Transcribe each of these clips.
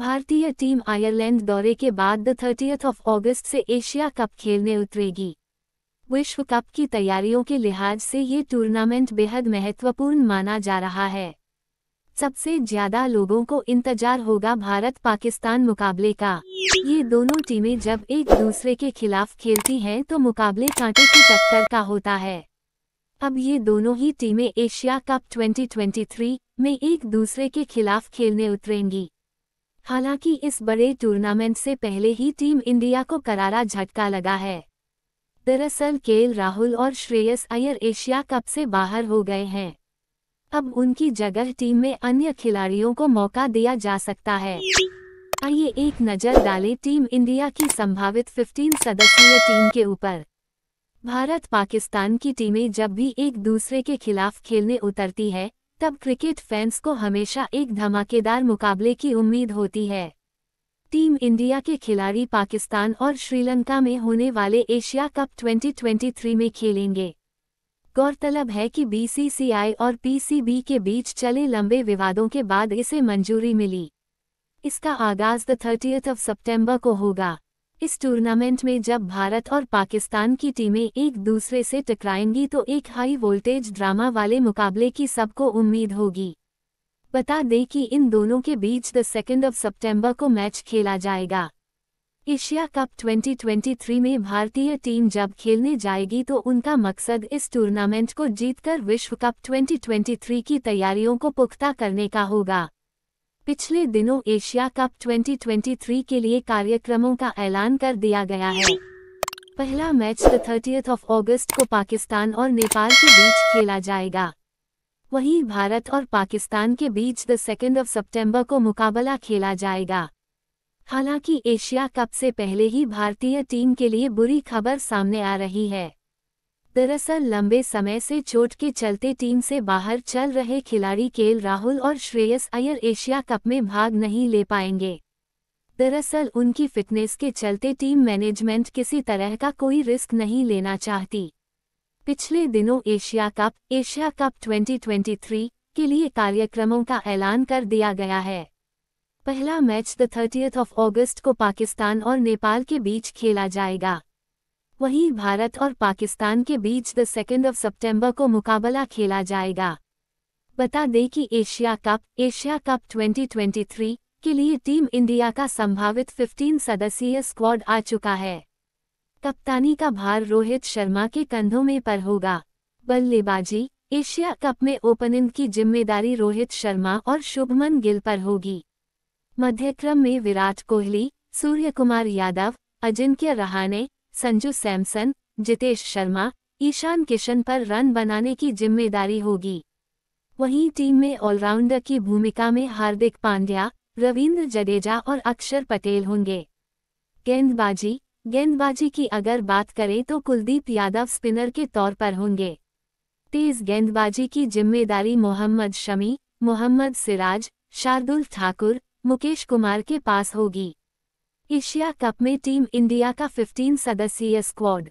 भारतीय team Ireland दौरे के बाद द थर्टियथ ऑफ़ अगस्त से एशिया कप खेलने उतरेगी। विश्व कप की तैयारियों के लिहाज से ये टूर्नामेंट बेहद महत्वपूर्ण माना जा रहा है। सबसे ज़्यादा लोगों को इंतज़ार होगा भारत पाकिस्तान मुकाबले का। ये दोनों टीमें जब एक दूसरे के खिलाफ खेलती हैं तो मुकाबले कांटे की टक्कर का होता है। अब ये दोनों ही टीमें एशिया कप 2023 में एक दूसरे के खिलाफ खेलने उतरेंगी। हालाँकि इस बड़े टूर्नामेंट से पहले ही टीम इंडिया को करारा झटका लगा है। दरअसल केएल राहुल और श्रेयस अय्यर एशिया कप से बाहर हो गए हैं। अब उनकी जगह टीम में अन्य खिलाड़ियों को मौका दिया जा सकता है। आइए एक नज़र डालें टीम इंडिया की संभावित 15 सदस्यीय टीम के ऊपर। भारत पाकिस्तान की टीमें जब भी एक दूसरे के खिलाफ खेलने उतरती है तब क्रिकेट फैंस को हमेशा एक धमाकेदार मुकाबले की उम्मीद होती है। टीम इंडिया के खिलाड़ी पाकिस्तान और श्रीलंका में होने वाले एशिया कप 2023 में खेलेंगे। गौरतलब है कि बीसीसीआई और पीसीबी के बीच चले लंबे विवादों के बाद इसे मंजूरी मिली। इसका आगाज़ द थर्टीथ ऑफ़ सितंबर को होगा। इस टूर्नामेंट में जब भारत और पाकिस्तान की टीमें एक दूसरे से टकराएँगी तो एक हाई वोल्टेज ड्रामा वाले मुकाबले की सबको उम्मीद होगी। बता दें कि इन दोनों के बीच द सेकेंड ऑफ़ सितंबर को मैच खेला जाएगा। एशिया कप 2023 में भारतीय टीम जब खेलने जाएगी तो उनका मकसद इस टूर्नामेंट को जीतकर विश्व कप 2023 की तैयारियों को पुख्ता करने का होगा। पिछले दिनों एशिया कप 2023 के लिए कार्यक्रमों का ऐलान कर दिया गया है। पहला match the thirtieth of August को पाकिस्तान और नेपाल के बीच खेला जाएगा। वहीं भारत और पाकिस्तान के बीच द सेकेंड ऑफ़ सितंबर को मुकाबला खेला जाएगा। हालाँकि एशिया कप से पहले ही भारतीय टीम के लिए बुरी खबर सामने आ रही है। दरअसल लंबे समय से चोट के चलते टीम से बाहर चल रहे खिलाड़ी केएल राहुल और श्रेयस अय्यर एशिया कप में भाग नहीं ले पाएँगे। दरअसल उनकी फिटनेस के चलते टीम मैनेजमेंट किसी तरह का कोई रिस्क नहीं लेना चाहती। पिछले दिनों एशिया कप एशिया कप 2023 के लिए कार्यक्रमों का ऐलान कर दिया गया है। पहला match the thirtieth of August को पाकिस्तान और नेपाल के बीच खेला जाएगा। वहीं भारत और पाकिस्तान के बीच द सेकेंड ऑफ़ सितंबर को मुकाबला खेला जाएगा। बता दें कि एशिया कप एशिया कप 2023 के लिए टीम इंडिया का संभावित 15 सदस्यीय स्क्वाड आ चुका है। कप्तानी का भार रोहित शर्मा के कंधों में पर होगा। बल्लेबाजी, एशिया कप में ओपनिंग की ज़िम्मेदारी रोहित शर्मा और शुभमन गिल पर होगी। मध्यक्रम में विराट कोहली सूर्य कुमार यादव, अजिंक्य रहाणे संजू सैमसन, जितेश शर्मा, ईशान किशन पर रन बनाने की ज़िम्मेदारी होगी। वहीं टीम में ऑलराउंडर की भूमिका में हार्दिक पांड्या, रविंद्र जडेजा और अक्षर पटेल होंगे। गेंदबाजी गेंदबाजी की अगर बात करें तो कुलदीप यादव स्पिनर के तौर पर होंगे। तेज गेंदबाजी की ज़िम्मेदारी मोहम्मद शमी, मोहम्मद सिराज, शार्दुल ठाकुर, मुकेश कुमार के पास होगी। एशिया कप में टीम इंडिया का 15 सदस्यीय स्क्वाड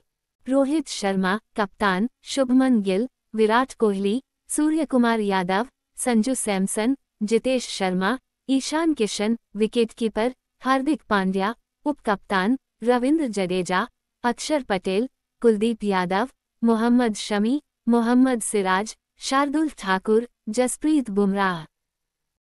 रोहित शर्मा, कप्तान शुभमन गिल, विराट कोहली सूर्य कुमार यादव, संजू सैमसन, जितेश शर्मा, ईशान किशन विकेटकीपर हार्दिक पांड्या उप कप्तान रविंद्र जडेजा, अक्षर पटेल, कुलदीप यादव, मोहम्मद शमी, मोहम्मद सिराज, शार्दुल ठाकुर, जसप्रीत बुमराह।